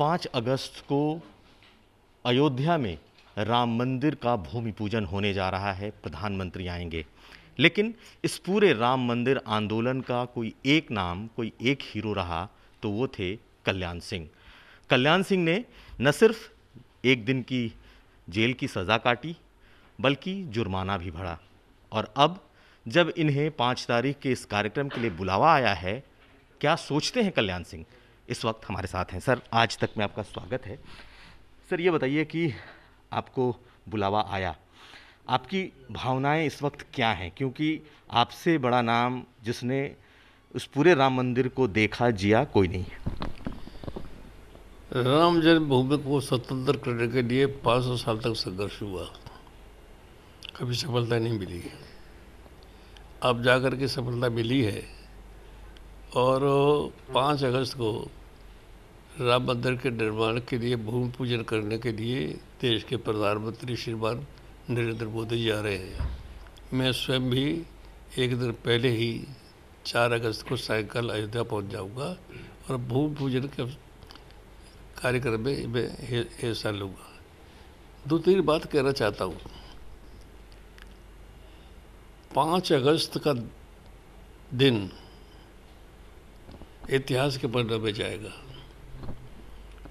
पाँच अगस्त को अयोध्या में राम मंदिर का भूमि पूजन होने जा रहा है, प्रधानमंत्री आएँगे। लेकिन इस पूरे राम मंदिर आंदोलन का कोई एक नाम, कोई एक हीरो रहा तो वो थे कल्याण सिंह। कल्याण सिंह ने न सिर्फ़ एक दिन की जेल की सज़ा काटी, बल्कि जुर्माना भी भरा। और अब जब इन्हें पाँच तारीख के इस कार्यक्रम के लिए बुलावा आया है, क्या सोचते हैं कल्याण सिंह? इस वक्त हमारे साथ हैं। सर, आज तक में आपका स्वागत है। सर, ये बताइए कि आपको बुलावा आया। आपकी भावनाएँ इस वक्त क्या हैं? क्योंकि आपसे बड़ा नाम जिसने उस पूरे राम मंदिर को देखा, जिया कोई नहीं राम जन्मभूमि को स्वतंत्र करने के लिए 500 साल तक संघर्ष हुआ। कभी सफलता नहीं मिली। अब जाकर के सफलता मिली है और पाँच अगस्त को राम मंदिर के निर्माण के लिए भूमि पूजन करने के लिए देश के प्रधानमंत्री श्रीमान नरेंद्र मोदी जा रहे हैं। मैं स्वयं भी एक दिन पहले ही चार अगस्त को सायंकाल अयोध्या पहुँच जाऊँगा और भूमि पूजन के कार्यक्रम में मैं हिस्सा लूँगा। दो तीन बात कहना चाहता हूँ। पाँच अगस्त का दिन इतिहास के पन्ने में जाएगा।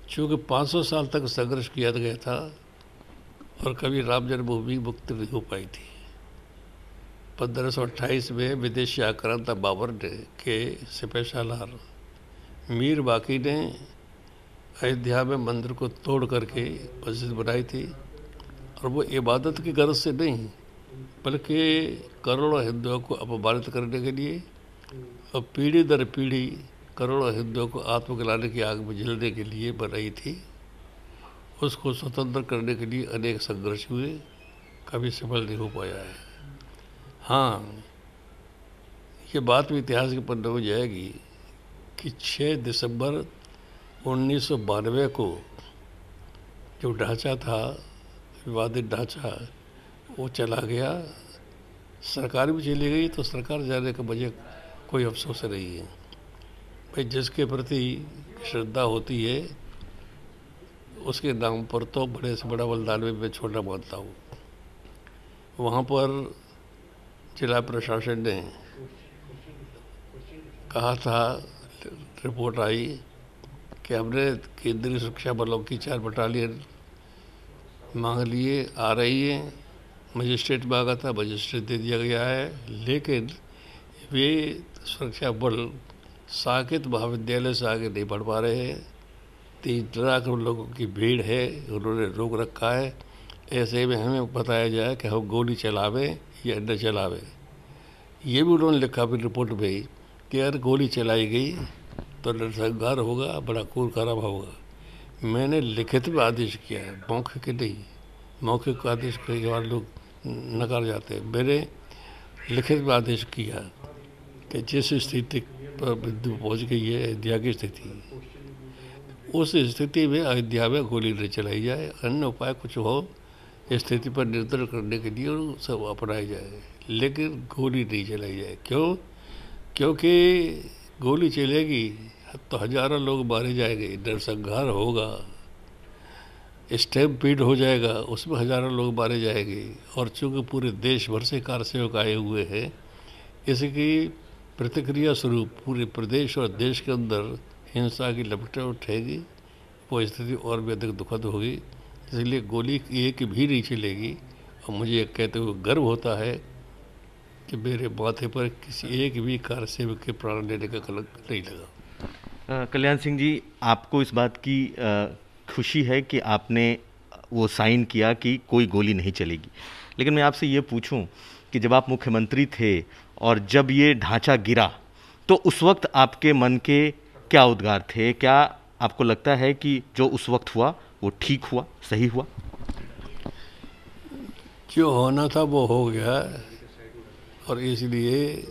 चूँकि 500 साल तक संघर्ष किया गया था और कभी राम जन्मभूमि मुक्त नहीं हो पाई थी। 1528 में विदेशी आक्रांता बाबर ने के सिपह सालार मीर बाकी ने अयोध्या में मंदिर को तोड़ करके मस्जिद बनाई थी और वो इबादत की गरज से नहीं, बल्कि करोड़ों हिंदुओं को अपमानित करने के लिए और पीढ़ी दर पीढ़ी करोड़ों हिंदुओं को आत्मग्लानी की आग में जलने के लिए बनाई थी। उसको स्वतंत्र करने के लिए अनेक संघर्ष हुए। कभी सफल नहीं हो पाया है। हाँ ये बात भी इतिहास के पन्ने में जाएगी कि 6 दिसंबर उन्नीस सौ बानवे को जो ढांचा था, विवादित ढांचा, वो चला गया। सरकार भी चली गई तो सरकार जाने का मुझे कोई अफसोस नहीं है। भाई, जिसके प्रति श्रद्धा होती है, उसके नाम पर तो बड़े से बड़ा बलिदान भी मैं छोड़ना मानता हूँ। वहाँ पर जिला प्रशासन ने कहा था, रिपोर्ट आई कि हमने केंद्रीय सुरक्षा बलों की चार बटालियन मांग लिए, आ रही है। मजिस्ट्रेट मांगा था, मजिस्ट्रेट दे दिया गया है, लेकिन वे सुरक्षा बल साकेत महाविद्यालय से आगे नहीं बढ़ पा रहे हैं। तीन लाख लोगों की भीड़ है, उन्होंने रोक रखा है। ऐसे में हमें बताया जाए कि हम गोली चलावें या न चलावे। ये भी उन्होंने लिखा अपनी रिपोर्ट में ही कि अगर गोली चलाई गई तो नरसंहार होगा, बड़ा खून खराब होगा। मैंने लिखित में आदेश किया है, मौखिक नहीं। मौखिक आदेश कई बार लोग नकार जाते हैं। मैंने लिखित में आदेश किया कि जिस स्थिति बिंदु पहुँच गई है, अयोध्या की स्थिति। उस स्थिति में अयोध्या में गोली नहीं चलाई जाए, अन्य उपाय कुछ हो स्थिति पर नियंत्रण करने के लिए सब अपनाए जाए। लेकिन गोली नहीं चलाई जाए। क्यों? क्योंकि गोली चलेगी तो हज़ारों लोग मारे जाएँगे, नरसंहार होगा स्टैम्पीड हो जाएगा, उसमें हज़ारों लोग मारे जाएँगे, और चूँकि पूरे देश भर से कार सेवक आए हुए हैं, इसकी प्रतिक्रिया स्वरूप पूरे प्रदेश और देश के अंदर हिंसा की लपटें उठेगी, वो स्थिति और भी अधिक दुखद होगी। इसलिए गोली एक भी नहीं चलेगी और मुझे कहते हुए गर्व होता है कि मेरे माथे पर किसी एक भी कार सेवक के प्राण लेने का कलंक नहीं लगा। कल्याण सिंह जी, आपको इस बात की खुशी है कि आपने वो साइन किया कि कोई गोली नहीं चलेगी। लेकिन मैं आपसे ये पूछूँ कि जब आप मुख्यमंत्री थे और जब ये ढांचा गिरा तो उस वक्त आपके मन के क्या उद्गार थे? क्या आपको लगता है कि जो उस वक्त हुआ, वो ठीक हुआ, सही हुआ? जो होना था, वो हो गया। और इसलिए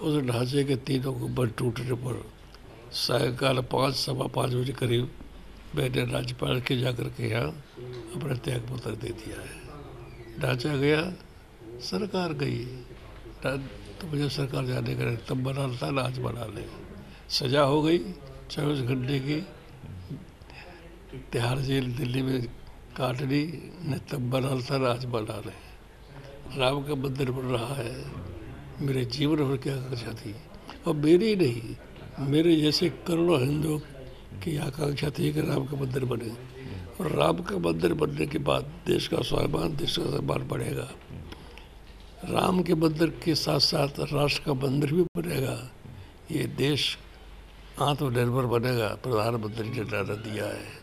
उस ढांचे के तीनों ऊपर टूटने पर सायकाल पाँच, सवा पाँच बजे करीब मैंने राज्यपाल के जाकर के यहाँ अपना त्याग पत्र दे दिया है। ढांचा गया सरकार गई तो मुझे सरकार जाने का तब बना था आज बना ले। सजा हो गई, चौबीस घंटे की। तिहाड़ जेल दिल्ली में काट ली न तब बना था आज बना रहे राम का मंदिर बन रहा है, मेरे जीवन भर की आकांक्षा थी। और मेरी नहीं, मेरे जैसे करोड़ों हिंदुओं की आकांक्षा थी कि राम का मंदिर बने। और राम का मंदिर बनने के बाद देश का स्वाभिमान, देश का सम्मान बढ़ेगा। राम के बंदर के साथ साथ राष्ट्र का बंदर भी बनेगा। ये देश आत्मनिर्भर बनेगा। प्रधानमंत्री ने निर्णय दिया है।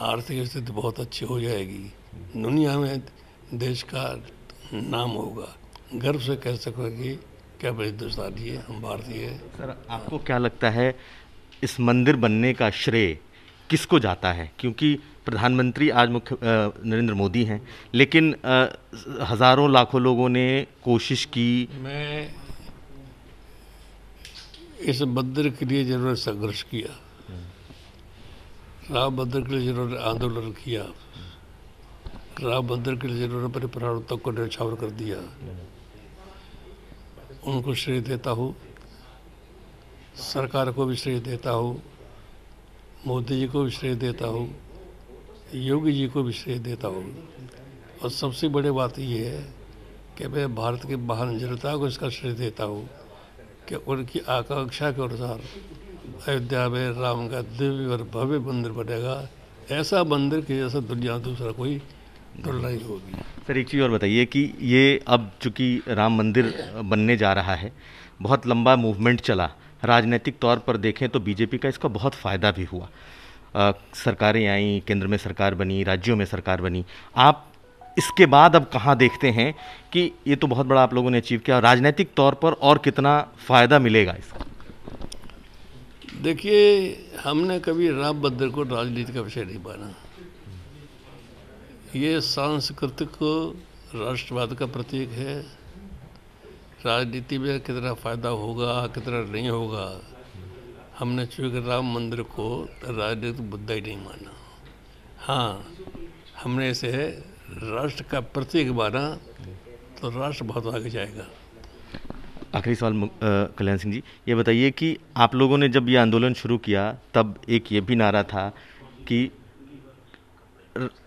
आर्थिक स्थिति बहुत अच्छी हो जाएगी। दुनिया में देश का नाम होगा। गर्व से कह सकोगे कि हम हिंदुस्तानी है, हम भारतीय हैं। सर, आपको क्या लगता है, इस मंदिर बनने का श्रेय किसको जाता है? क्योंकि प्रधानमंत्री आज मुख्य नरेंद्र मोदी हैं लेकिन अ, हज़ारों लाखों लोगों ने कोशिश की। मैं इस मंदिर के लिए जिन्होंने संघर्ष किया राम मंदिर के लिए जिन्होंने आंदोलन किया राम मंदिर के लिए जिन्होंने अपने प्राणों को न्यौछावर कर दिया उनको श्रेय देता हूँ सरकार को भी श्रेय देता हूँ। मोदी जी को भी श्रेय देता हूँ, योगी जी को भी श्रेय देता हूँ। और सबसे बड़ी बात यह है कि मैं भारत की महान जनता को इसका श्रेय देता हूँ कि उनकी आकांक्षा के अनुसार अयोध्या में राम का दिव्य और भव्य मंदिर बनेगा। ऐसा मंदिर कि जैसा दुनिया दूसरा कोई तुलना नहीं होगी। सर, एक चीज़ और बताइए कि ये अब चूँकि राम मंदिर बनने जा रहा है, बहुत लंबा मूवमेंट चला राजनीतिक तौर पर देखें तो बीजेपी का इसका बहुत फ़ायदा भी हुआ। अ, सरकारें आईं केंद्र में सरकार बनी राज्यों में सरकार बनी। आप इसके बाद अब कहाँ देखते हैं कि ये तो बहुत बड़ा आप लोगों ने अचीव किया राजनीतिक तौर पर और कितना फ़ायदा मिलेगा इसका? देखिए हमने कभी राम मंदिर को राजनीति का विषय नहीं माना। ये सांस्कृतिक राष्ट्रवाद का प्रतीक है। राजनीति में कितना फ़ायदा होगा कितना नहीं होगा हमने चूँकि राम मंदिर को राजनीतिक मुद्दा ही नहीं माना। हाँ हमने इसे राष्ट्र का प्रतीक माना तो राष्ट्र बहुत आगे जाएगा। आखिरी सवाल कल्याण सिंह जी ये बताइए कि आप लोगों ने जब ये आंदोलन शुरू किया तब एक ये भी नारा था कि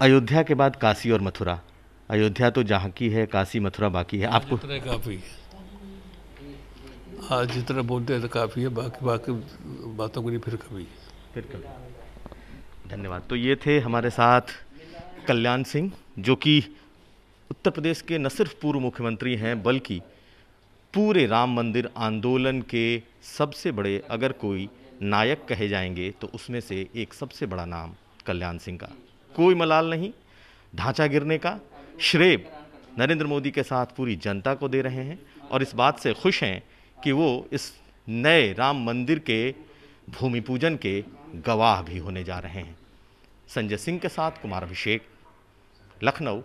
अयोध्या के बाद काशी और मथुरा। अयोध्या तो जहाँ की है काशी मथुरा बाकी है। आपको काफ़ी है। आज जितना बोलते हैं तो काफ़ी है, बाकी बाकी बातों को नहीं, फिर कभी। फिर कभी। धन्यवाद। तो ये थे हमारे साथ कल्याण सिंह, जो कि उत्तर प्रदेश के न सिर्फ़ पूर्व मुख्यमंत्री हैं, बल्कि पूरे राम मंदिर आंदोलन के सबसे बड़े, अगर कोई नायक कहे जाएँगे तो उसमें से एक सबसे बड़ा नाम कल्याण सिंह का। कोई मलाल नहीं, ढांचा गिरने का श्रेय नरेंद्र मोदी के साथ पूरी जनता को दे रहे हैं, और इस बात से खुश हैं कि वो इस नए राम मंदिर के भूमि पूजन के गवाह भी होने जा रहे हैं। संजय सिंह के साथ कुमार अभिषेक, लखनऊ।